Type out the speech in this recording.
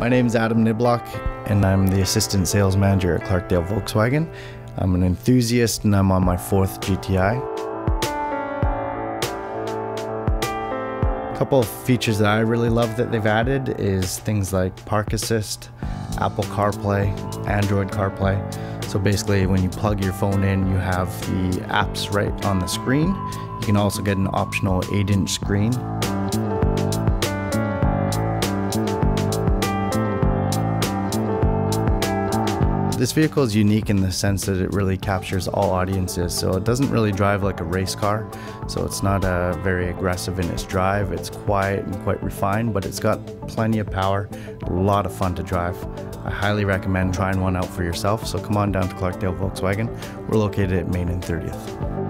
My name is Adam Niblock, and I'm the assistant sales manager at Clarkdale Volkswagen. I'm an enthusiast, and I'm on my fourth GTI. A couple of features that I really love that they've added is things like Park Assist, Apple CarPlay, Android CarPlay. So basically, when you plug your phone in, you have the apps right on the screen. You can also get an optional 8 inch screen. This vehicle is unique in the sense that it really captures all audiences. So it doesn't really drive like a race car. So it's not uh, very aggressive in its drive. It's quiet and quite refined, but it's got plenty of power, a lot of fun to drive. I highly recommend trying one out for yourself. So come on down to Clarkdale Volkswagen. We're located at Main and 30th.